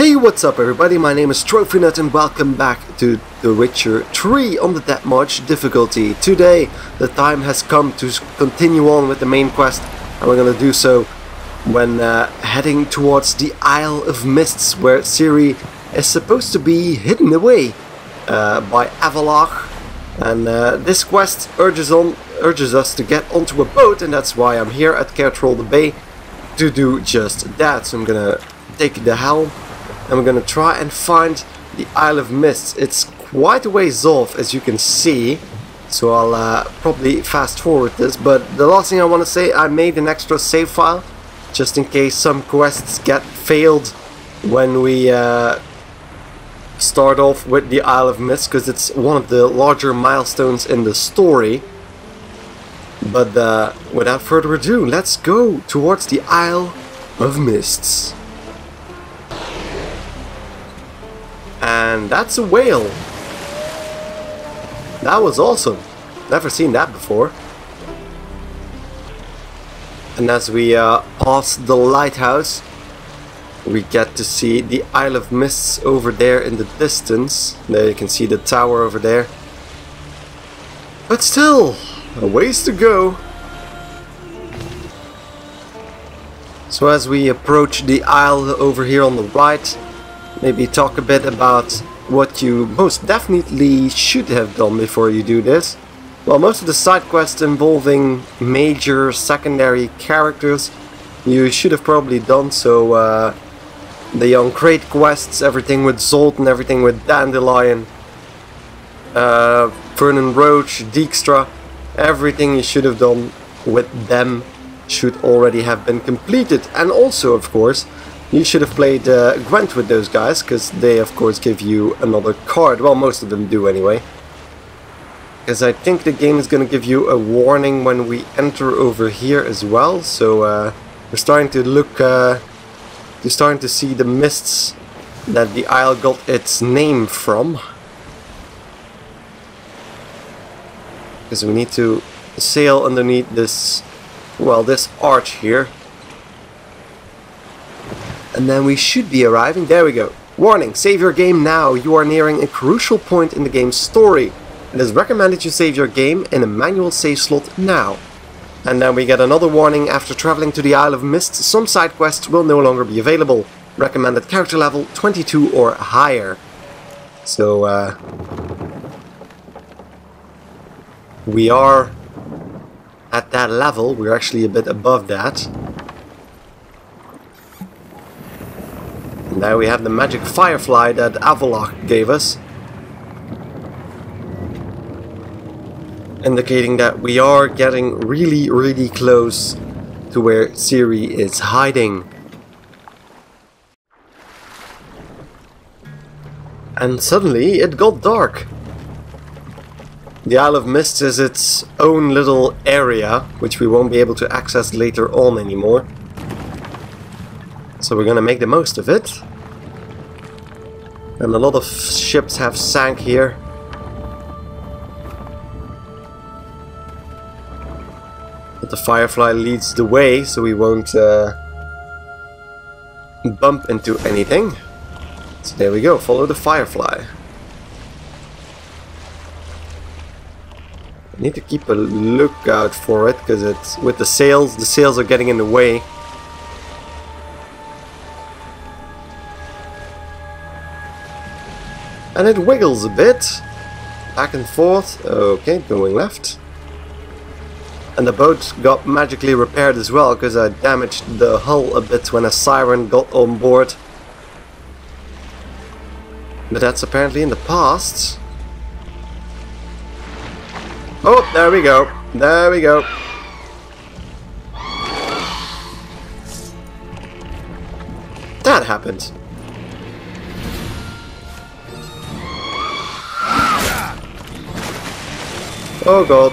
Hey, what's up everybody? My name is TrophyNut and welcome back to The Witcher 3 on the Death March difficulty. Today, the time has come to continue on with the main quest and we're gonna do so when uh, heading towards the Isle of Mists where Ciri is supposed to be hidden away uh, by Avallac'h and uh, this quest urges on urges us to get onto a boat and that's why I'm here at Kaer Trolde Bay to do just that. So I'm gonna take the helm and we're gonna try and find the Isle of Mists. It's quite a ways off as you can see. So I'll uh, probably fast forward this but the last thing I want to say I made an extra save file just in case some quests get failed when we uh, start off with the Isle of Mists because it's one of the larger milestones in the story. But uh, without further ado let's go towards the Isle of Mists And that's a whale. That was awesome. Never seen that before. And as we uh, pass the lighthouse, we get to see the Isle of Mists over there in the distance. There you can see the tower over there. But still, a ways to go. So as we approach the isle over here on the right, maybe talk a bit about what you most definitely should have done before you do this. Well, most of the side quests involving major secondary characters you should have probably done so. Uh, the an Craite quests, everything with Zoltan, everything with Dandelion, uh, Vernon Roach, Dijkstra, everything you should have done with them should already have been completed. And also, of course, you should have played uh, Gwent with those guys, because they of course give you another card. Well, most of them do anyway. Because I think the game is going to give you a warning when we enter over here as well. So uh, we're starting to look, uh, you're starting to see the mists that the isle got its name from. Because we need to sail underneath this, well, this arch here. And then we should be arriving. There we go. Warning, save your game now. You are nearing a crucial point in the game's story. It is recommended you save your game in a manual save slot now. And then we get another warning, after traveling to the Isle of Mist, some side quests will no longer be available. Recommended character level 22 or higher. So, uh, we are at that level, we're actually a bit above that. Now we have the magic firefly that Avallac'h gave us. Indicating that we are getting really, really close to where Ciri is hiding. And suddenly it got dark. The Isle of Mist is its own little area, which we won't be able to access later on anymore. So we're gonna make the most of it. And a lot of ships have sank here. But the Firefly leads the way, so we won't uh, bump into anything. So there we go, follow the Firefly. I need to keep a lookout for it, because it's with the sails, the sails are getting in the way. And it wiggles a bit. Back and forth. Okay, going left. And the boat got magically repaired as well, because I damaged the hull a bit when a siren got on board. But that's apparently in the past. Oh, there we go. There we go. That happened. Oh god,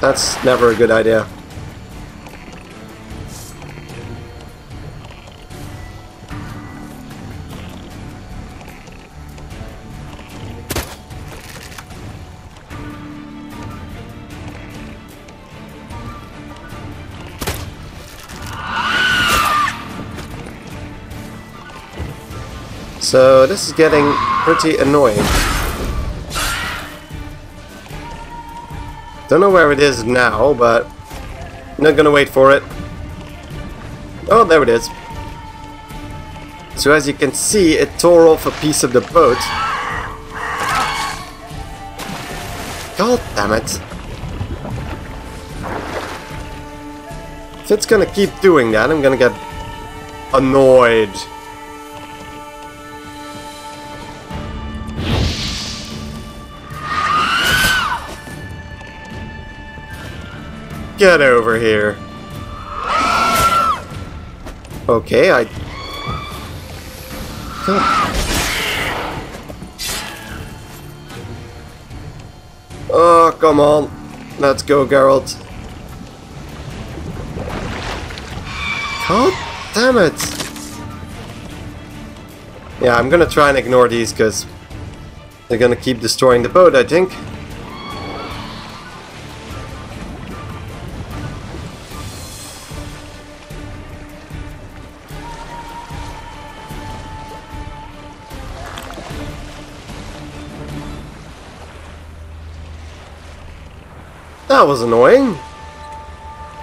that's never a good idea. So this is getting pretty annoying. Don't know where it is now, but I'm not gonna wait for it. Oh, there it is. So as you can see, it tore off a piece of the boat. God damn it. If it's gonna keep doing that, I'm gonna get annoyed. Get over here. Okay, I... Oh, come on. Let's go, Geralt. God damn it! Yeah, I'm gonna try and ignore these because they're gonna keep destroying the boat, I think. That was annoying.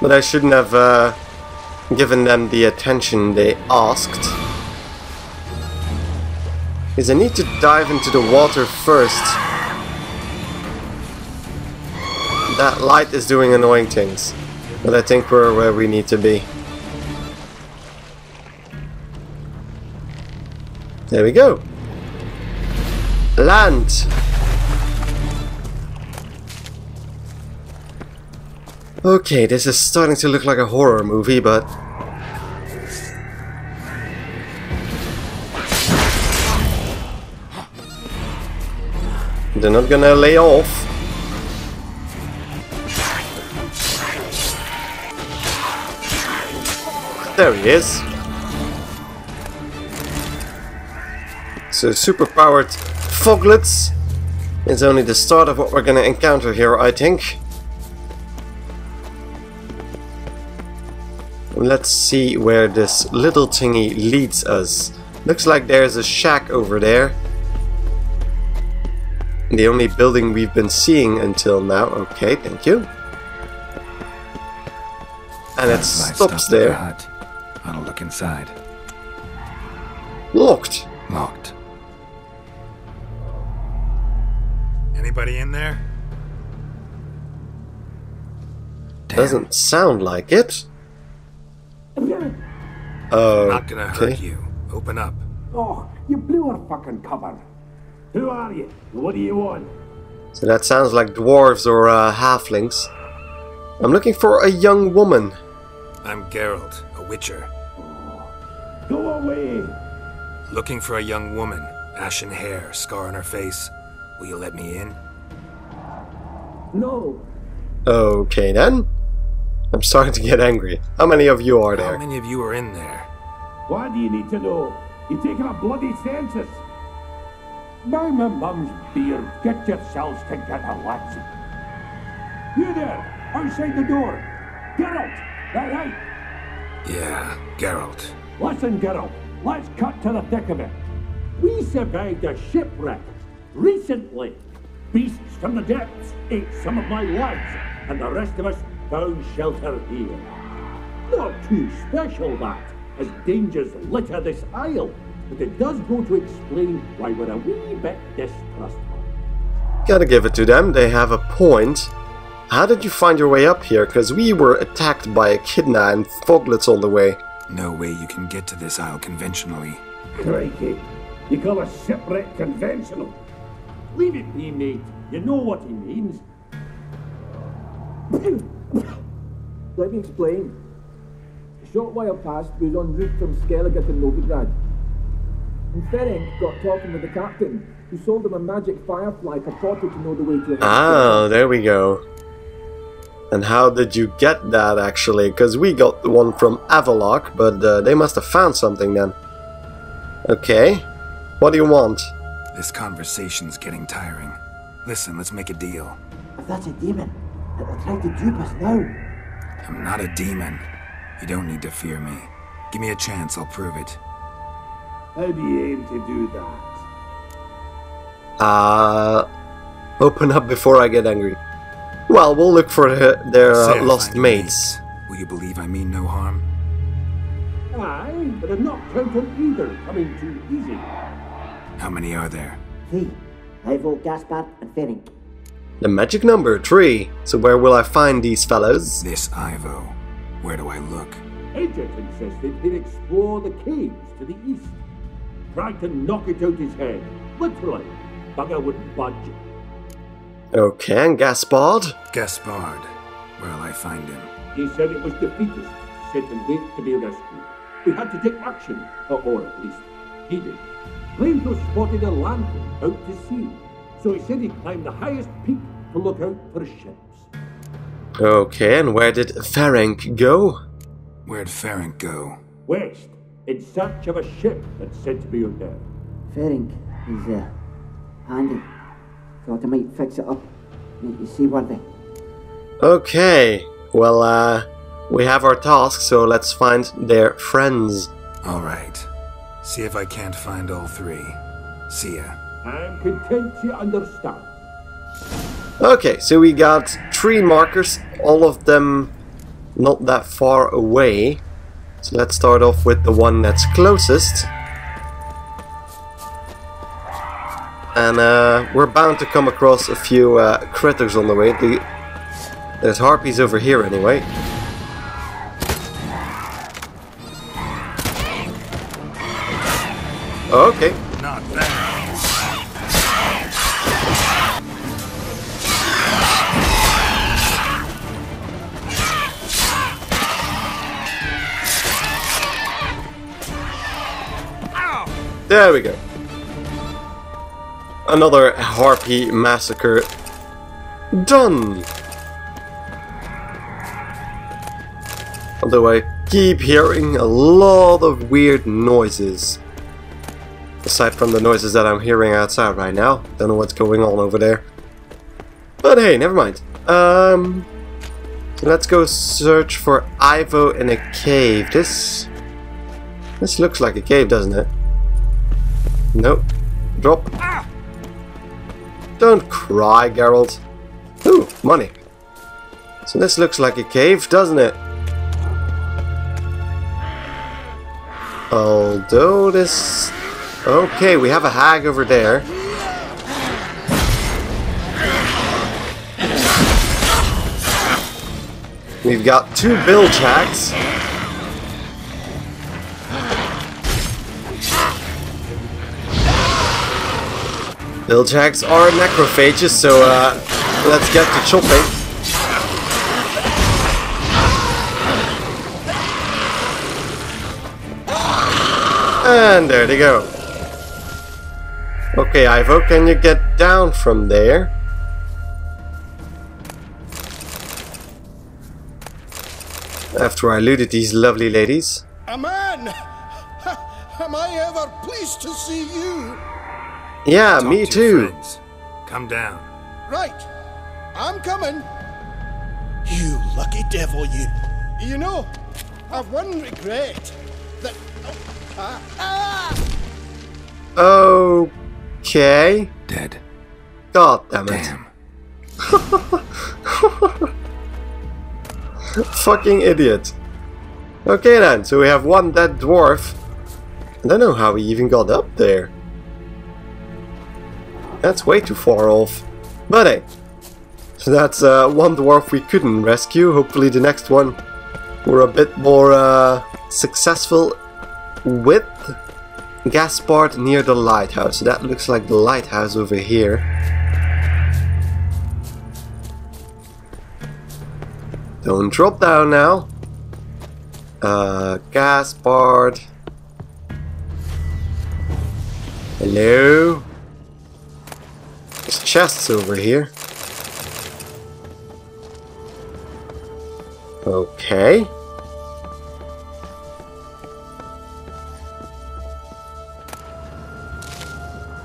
But I shouldn't have uh, given them the attention they asked. Is I need to dive into the water first. That light is doing annoying things. But I think we're where we need to be. There we go. Land! Okay, this is starting to look like a horror movie, but... They're not gonna lay off. There he is. So super-powered foglets It's only the start of what we're gonna encounter here, I think. Let's see where this little thingy leads us. Looks like there's a shack over there. The only building we've been seeing until now. Okay, thank you. And it stops there. Hut. I'll look inside. Locked. Locked. Anybody in there? Damn. Doesn't sound like it. Oh, Not gonna hurt you. Open up. Oh, you blew our fucking cover. Who are you? What do you want? So that sounds like dwarves or uh, halflings. I'm looking for a young woman. I'm Geralt, a witcher. Go away! Looking for a young woman. Ashen hair, scar on her face. Will you let me in? No! Okay then. I'm starting to get angry. How many of you are there? How many of you are in there? Why do you need to know? You're taking a bloody census! By my mum's beard, get yourselves together, lads. You there, outside the door. Geralt, that right? Yeah, Geralt. Listen, Geralt, let's cut to the thick of it. We survived a shipwreck recently. Beasts from the depths ate some of my lads, and the rest of us found shelter here. Not too special, that, as dangers litter this isle, but it does go to explain why we're a wee bit distrustful. Gotta give it to them, they have a point. How did you find your way up here? Because we were attacked by echidna and foglets all the way. No way you can get to this isle conventionally. Crikey, you call a shipwreck conventional? Leave it be, mate. You know what he means. Let me explain. A short while past, we was en route from Skellige to Novigrad. And Ferenc got talking with the captain, who sold him a magic firefly purported to know the way to the Ah, there we go. And how did you get that actually? Because we got the one from Avallac'h, but uh, they must have found something then. Okay. What do you want? This conversation's getting tiring. Listen, let's make a deal. If that's a demon, it'll try to dupe us now. I'm not a demon. You don't need to fear me. Give me a chance, I'll prove it. How do you aim to do that? Uh, open up before I get angry. Well, we'll look for the, their uh, lost find your mates. Will you believe I mean no harm? Aye, but I'm not count on either coming too easy. How many are there? Three. Ivo, Gaspard, and Ferenc. The magic number, three. So where will I find these fellows? This Ivo. Where do I look? Agent insisted he'd explore the caves to the east. Tried to knock it out his head. Literally. Bugger wouldn't budge. Okay, and Gaspard? Gaspard. Where'll I find him? He said it was defeatist, set and wait to be rescued. We had to take action, or, or at least he did. Claimed to spotted a lantern out to sea, so he said he climbed the highest peak to look out for ships. Okay, and where did Ferenc go? Where'd Ferenc go? West, in search of a ship that's said to be out there. Ferenc is uh, handy. Thought I might fix it up. Make you see worthy. Okay, well, uh, we have our task, so let's find their friends. Alright. See if I can't find all three. See ya. I'm content you understand. Okay, so we got three markers, all of them not that far away. So let's start off with the one that's closest. And uh, we're bound to come across a few uh, critters on the way. The, there's harpies over here anyway. Okay, There we go. Another harpy massacre done. Although I keep hearing a lot of weird noises. Aside from the noises that I'm hearing outside right now. Don't know what's going on over there. But hey, never mind. Um, so let's go search for Ivo in a cave. This this looks like a cave, doesn't it? Nope. Drop. Don't cry, Geralt. Ooh, money. So this looks like a cave, doesn't it? Although this... Okay, we have a hag over there. We've got two bilge hags. Bilgehags are necrophages, so uh, let's get to chopping. And there they go. Okay, Ivo, can you get down from there? After I looted these lovely ladies. A man! Am I ever pleased to see you? Yeah, Talk me to too. friends. Come down. Right, I'm coming. You lucky devil, you. You know, I've one regret. That. Oh, ah, ah! Okay. Dead. God damn it. Damn. Fucking idiot. Okay then, so we have one dead dwarf. I don't know how he even got up there. That's way too far off. But hey, so that's uh, one dwarf we couldn't rescue. Hopefully the next one we're a bit more uh, successful with. Gaspard near the lighthouse. That looks like the lighthouse over here. Don't drop down now. Uh, Gaspard. Hello? There's chests over here. Okay.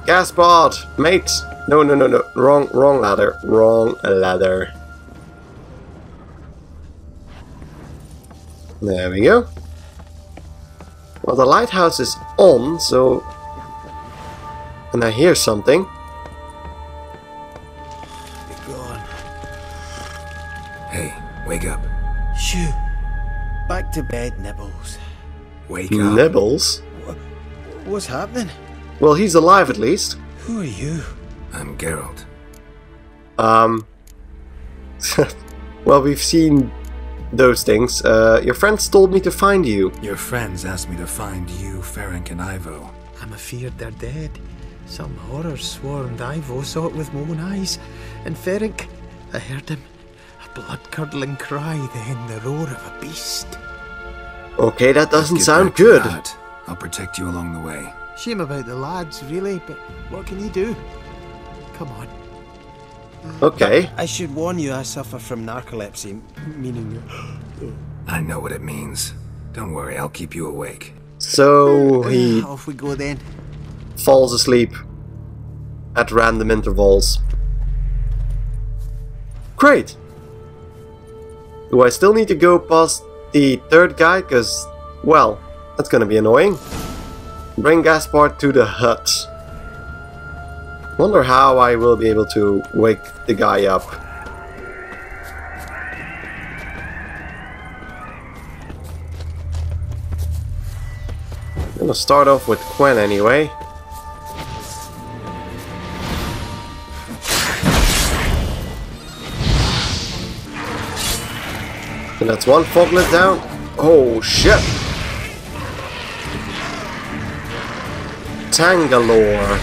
Gaspard, mate. No, no, no, no. Wrong, wrong ladder. Wrong ladder. There we go. Well, the lighthouse is on, so... And I hear something. To bed, Nibbles. Wake up. Nibbles? What's happening? Well, he's alive at least. Who are you? I'm Geralt. Um... well, we've seen those things. Uh, your friends told me to find you. Your friends asked me to find you, Ferenc and Ivo. I'm afeard they're dead. Some horror swarmed Ivo, saw it with my own eyes. And Ferenc, I heard him. A blood-curdling cry, then the roar of a beast. Okay, that doesn't sound back to good. the hut. I'll protect you along the way. Shame about the lads, really, but what can you do? Come on. Okay. I should warn you I suffer from narcolepsy, meaning I know what it means. Don't worry, I'll keep you awake. So uh, he Off we go then. falls asleep at random intervals. Great! Do I still need to go past the third guy? Because, well, that's gonna be annoying. Bring Gaspard to the hut. Wonder how I will be able to wake the guy up. I'm gonna start off with Quen anyway. That's one foglet down. Oh shit! Tangalore.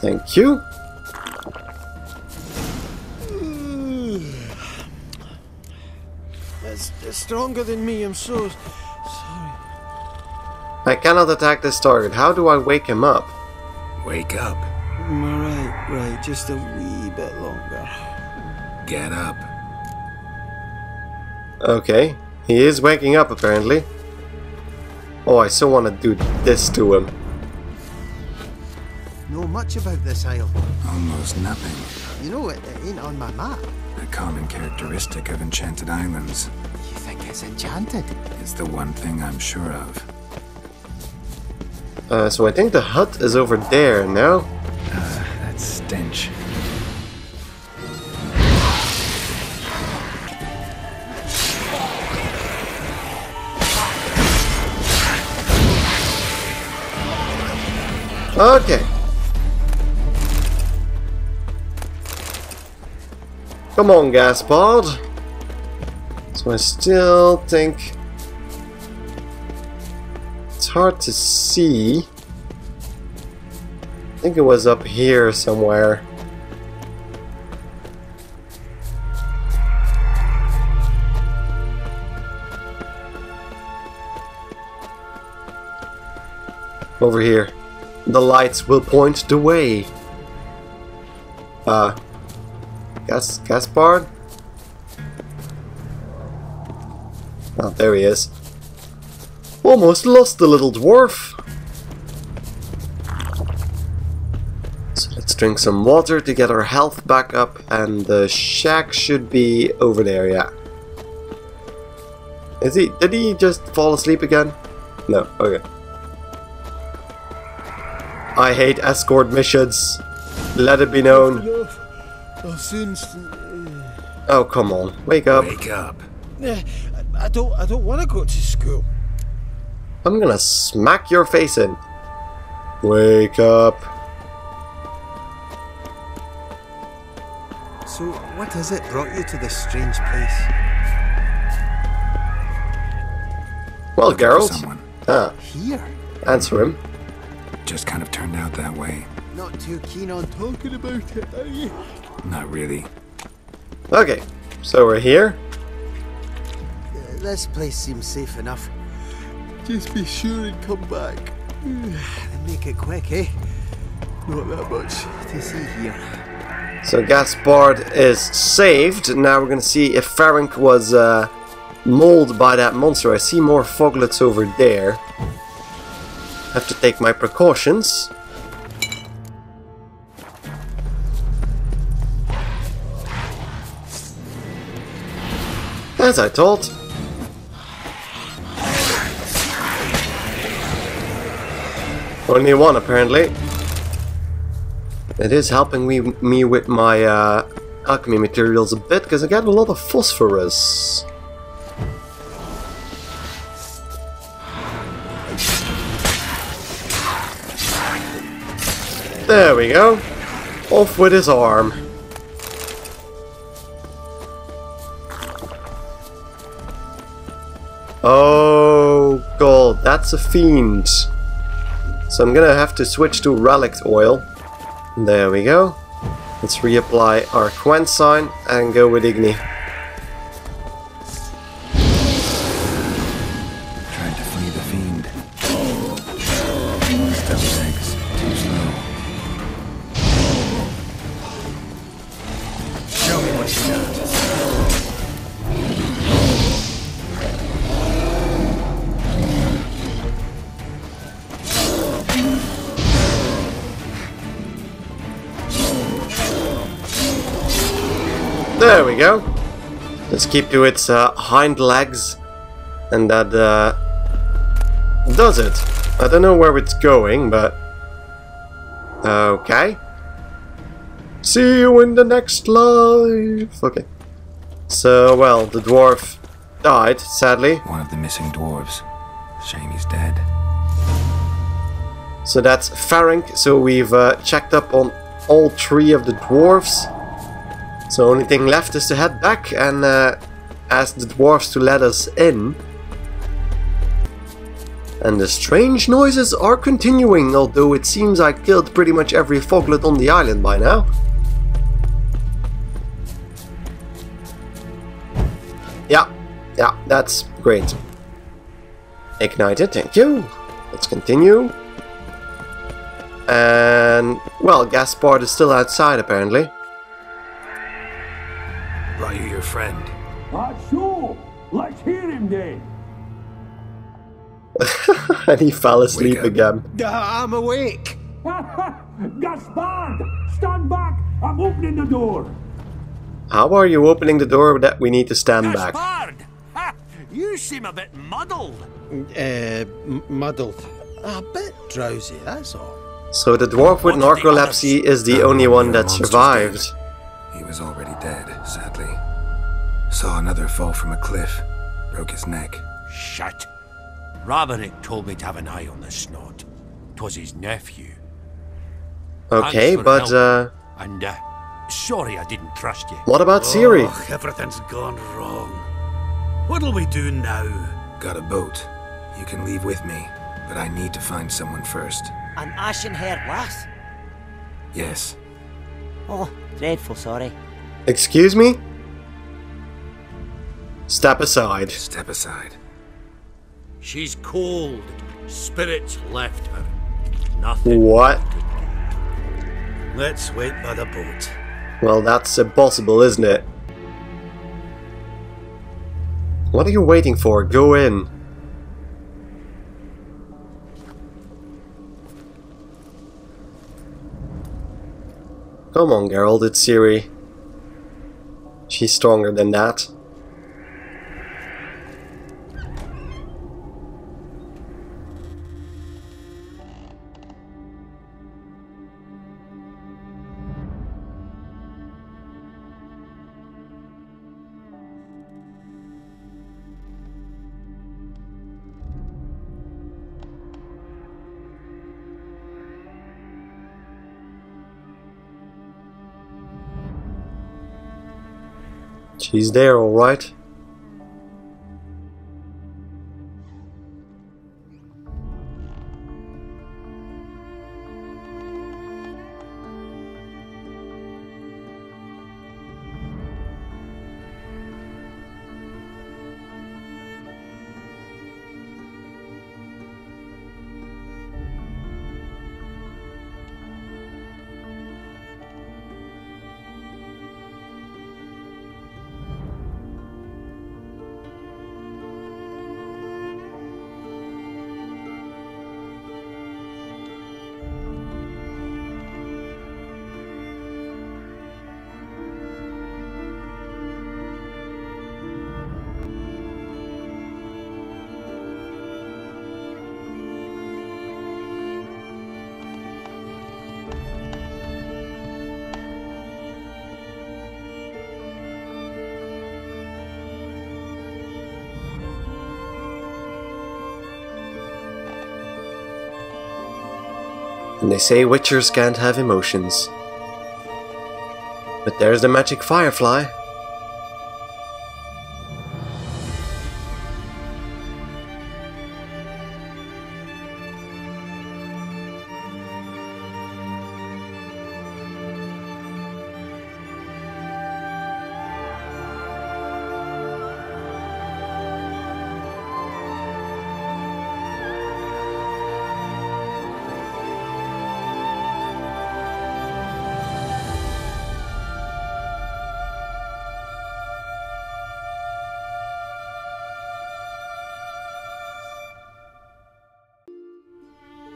Thank you. it's, it's stronger than me. I'm so sorry. I cannot attack this target. How do I wake him up? Wake up. Mm, Right, right. Just a wee bit longer. Get up. Okay. He is waking up apparently. Oh, I so want to do this to him. Know much about this isle. Almost nothing. You know, it, it ain't on my map. A common characteristic of enchanted islands. You think it's enchanted? It's the one thing I'm sure of. Uh, so I think the hut is over there now. Stench. Okay. Come on, Gaspard. So I still think it's hard to see. I think it was up here somewhere. Over here. The lights will point the way. Uh, Gas Gaspard? Oh, there he is. Almost lost the little dwarf. Drink some water to get our health back up, and the shack should be over there, yeah. Is he? Did he just fall asleep again? No, okay. I hate escort missions. Let it be known. Enough. I'll soon. s- Oh, come on. Wake up. Wake up. I, I don't. I don't want to go to school. I'm gonna smack your face in. Wake up. What is it brought you to this strange place? Well, Looking Geralt. Someone. Ah, Here? answer him. Just kind of turned out that way. Not too keen on talking about it, are you? Not really. Okay, so we're here. This place seems safe enough. Just be sure and come back. and make it quick, eh? Not that much to see here. So Gaspard is saved. Now we're gonna see if Ferenc was uh, mauled by that monster. I see more foglets over there. Have to take my precautions. As I thought. Only one, apparently. It is helping me, me with my uh, alchemy materials a bit, because I get a lot of phosphorus. There we go. Off with his arm. Oh god, that's a fiend. So I'm gonna have to switch to relic oil. There we go. Let's reapply our Quen sign and go with Igni. Go. Let's keep to its uh, hind legs. And that uh, does it. I don't know where it's going, but... Okay. See you in the next life. Okay. So, well, the dwarf died, sadly. One of the missing dwarves. Shame he's dead. So that's Ferenc. So we've uh, checked up on all three of the dwarves. So only thing left is to head back and uh, ask the dwarves to let us in. And the strange noises are continuing, although it seems I killed pretty much every foglet on the island by now. Yeah, yeah, that's great. Ignited, thank you. Let's continue. And, well, Gaspard is still outside apparently. Brought you your friend. Ah, sure. Let's hear him then. and he fell asleep again. I'm awake. Gaspard! Stand back! I'm opening the door! How are you opening the door that we need to stand back? Gaspard! Ha! You seem a bit muddled. Uh, m- muddled. A bit drowsy, that's all. So the dwarf with What the narcolepsy is the only one that survived. He was already dead, sadly. Saw another fall from a cliff. Broke his neck. Shut. Roderick told me to have an eye on the snot. 'Twas his nephew. Okay, but help. uh, And, uh, sorry I didn't trust you. what about Ciri? Oh, everything's gone wrong. What'll we do now? Got a boat. You can leave with me, but I need to find someone first. An ashen haired lass? Yes. Oh, dreadful sorry. Excuse me? Step aside. Step aside. She's cold. Spirits left her. Nothing. What? Let's wait by the boat. Well, that's impossible, isn't it? What are you waiting for? Go in. Come on, Geralt, it's Ciri. She's stronger than that. She's there, alright. And they say witchers can't have emotions. But there's the magic firefly.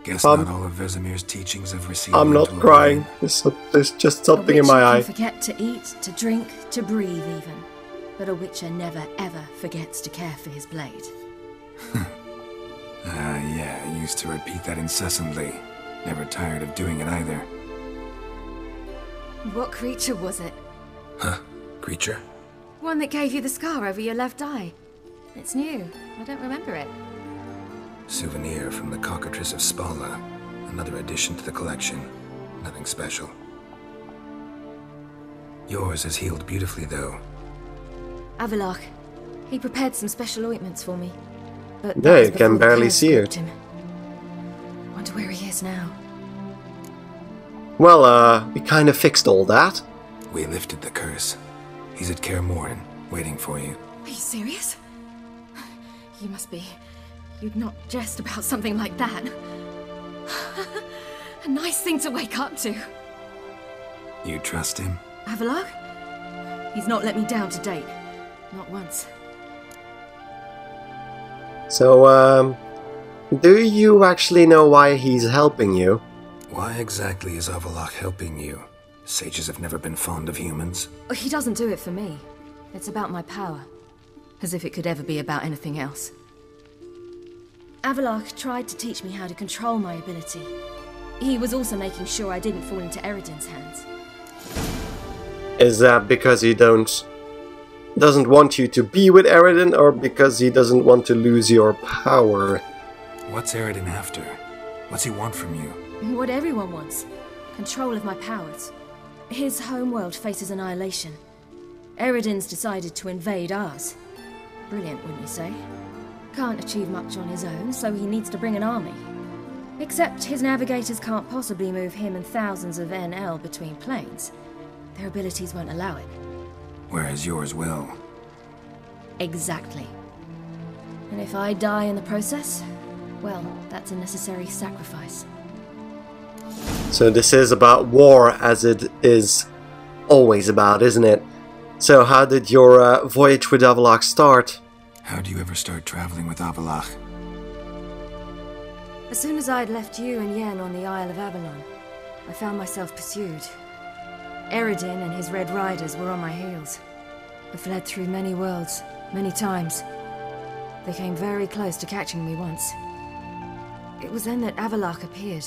Guess Um, not all of Vesemir's teachings have received. I'm not crying. brain. There's, so- there's just A something in my can eye. forget to eat, to drink, to breathe even. But a witcher never ever forgets to care for his blade. Ah, yeah, I used to repeat that incessantly. Never tired of doing it either. What creature was it? Huh? Creature? One that gave you the scar over your left eye. It's new. I don't remember it. Souvenir from the Cockatrice of Spala. Another addition to the collection. Nothing special. Yours has healed beautifully, though. Avallac'h. He prepared some special ointments for me. But that Yeah, was you can barely see gripped it. Him. Wonder where he is now. Well, uh, we kind of fixed all that. We lifted the curse. He's at Kaer Morhen, waiting for you. Are you serious? You must be. You'd not jest about something like that. A nice thing to wake up to. You trust him? Avallac'h? He's not let me down to date. Not once. So, um, do you actually know why he's helping you? Why exactly is Avallac'h helping you? Sages have never been fond of humans. He doesn't do it for me. It's about my power. As if it could ever be about anything else. Avallac'h tried to teach me how to control my ability. He was also making sure I didn't fall into Eredin's hands. Is that because he don't doesn't want you to be with Eredin, or because he doesn't want to lose your power? What's Eredin after? What's he want from you? What everyone wants. Control of my powers. His homeworld faces annihilation. Eredin's decided to invade ours. Brilliant, wouldn't you say? Can't achieve much on his own, so he needs to bring an army. Except his navigators can't possibly move him and thousands of Aen Elle between planes. Their abilities won't allow it. Whereas yours will. Exactly. And if I die in the process, well, that's a necessary sacrifice. So this is about war, as it is always about, isn't it? So how did your uh, voyage with Avallac'h start? How do you ever start traveling with Avallac'h? As soon as I had left you and Yen on the Isle of Avalon, I found myself pursued. Eredin and his Red Riders were on my heels. I fled through many worlds, many times. They came very close to catching me once. It was then that Avallac'h appeared,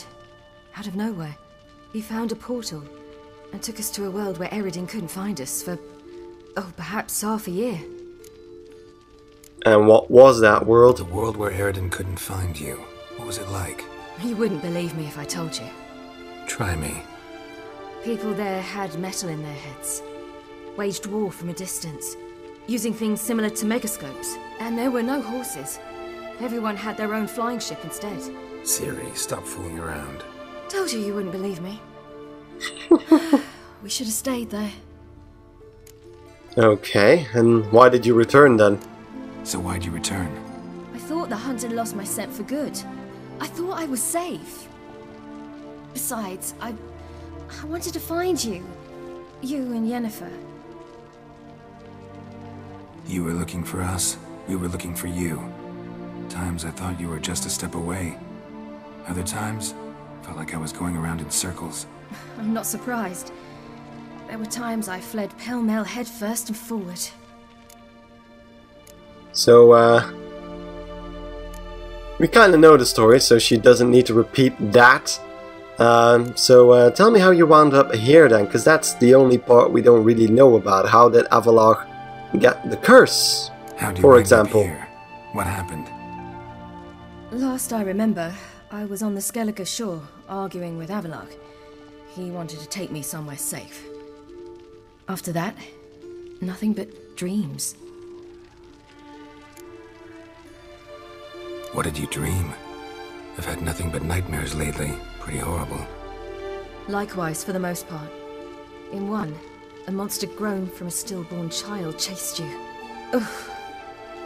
out of nowhere. He found a portal and took us to a world where Eredin couldn't find us for, oh, perhaps half a year. And what was that world? The world where Eredin couldn't find you. What was it like? You wouldn't believe me if I told you. Try me. People there had metal in their heads, waged war from a distance, using things similar to megascopes, and there were no horses. Everyone had their own flying ship instead. Ciri, stop fooling around. Told you you wouldn't believe me. we should have stayed there. Okay, and why did you return then? So why'd you return? I thought the hunt had lost my scent for good. I thought I was safe. Besides, I. I wanted to find you. You and Yennefer. You were looking for us. We were looking for you. Times I thought you were just a step away. Other times, felt like I was going around in circles. I'm not surprised. There were times I fled pell-mell headfirst and forward. So, uh. We kind of know the story, so she doesn't need to repeat that. Um, so, uh, tell me how you wound up here then, because that's the only part we don't really know about. How did Avallac'h get the curse? How do you For example. here? What happened? Last I remember, I was on the Skellige shore, arguing with Avallac'h. He wanted to take me somewhere safe. After that, nothing but dreams. What did you dream? I've had nothing but nightmares lately. Pretty horrible. Likewise, for the most part. In one, a monster grown from a stillborn child chased you. Ugh,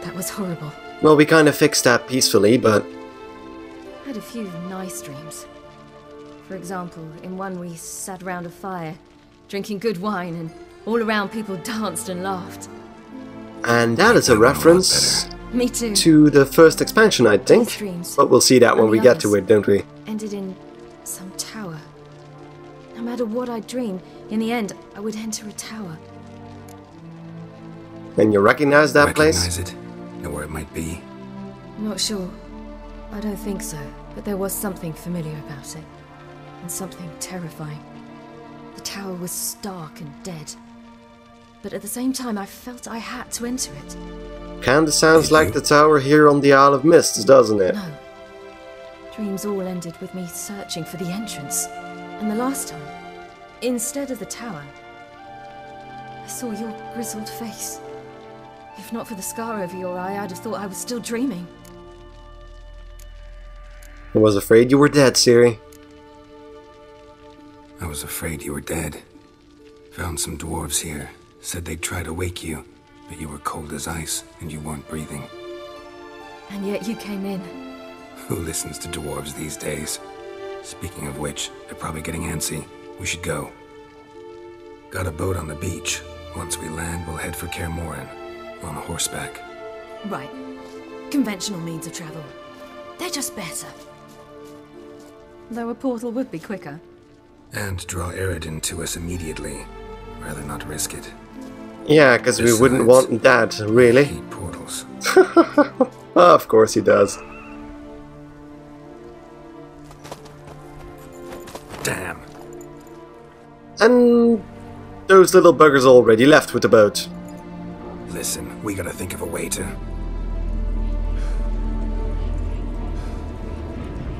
that was horrible. Well, we kind of fixed that peacefully, but I Had a few nice dreams. For example, in one we sat around a fire, drinking good wine, and all around people danced and laughed. and that is a reference Me too. to the first expansion, I think. Dreams But we'll see that when we get to it, don't we? Ended in some tower. No matter what I dream, in the end, I would enter a tower. And you recognize that Recognize place? it? Know where it might be? Not sure. I don't think so, but there was something familiar about it. And something terrifying. The tower was stark and dead. But at the same time, I felt I had to enter it. Kinda sounds Did like you? the tower here on the Isle of Mists, doesn't it? No. Dreams all ended with me searching for the entrance. And the last time, instead of the tower, I saw your grizzled face. If not for the scar over your eye, I'd have thought I was still dreaming. I was afraid you were dead, Ciri. I was afraid you were dead. Found some dwarves here. Said they'd try to wake you, but you were cold as ice and you weren't breathing. And yet you came in. Who listens to dwarves these days? Speaking of which, they're probably getting antsy. We should go. Got a boat on the beach. Once we land, we'll head for Kaer. On horseback. Right. Conventional means of travel. They're just better. Though a portal would be quicker. And draw Eredin to us immediately. Rather not risk it. Yeah, because we wouldn't want that, really. Portals. Oh, of course he does. Damn. And those little buggers already left with the boat. Listen, we gotta think of a way to.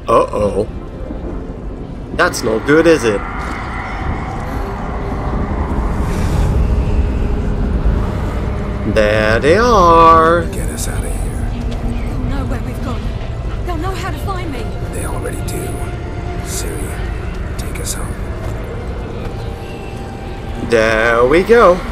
Uh-oh. That's not good, is it? There they are. Get us out of here. They'll know where we've gone. They'll know how to find me. They already do. Ciri, take us home. There we go.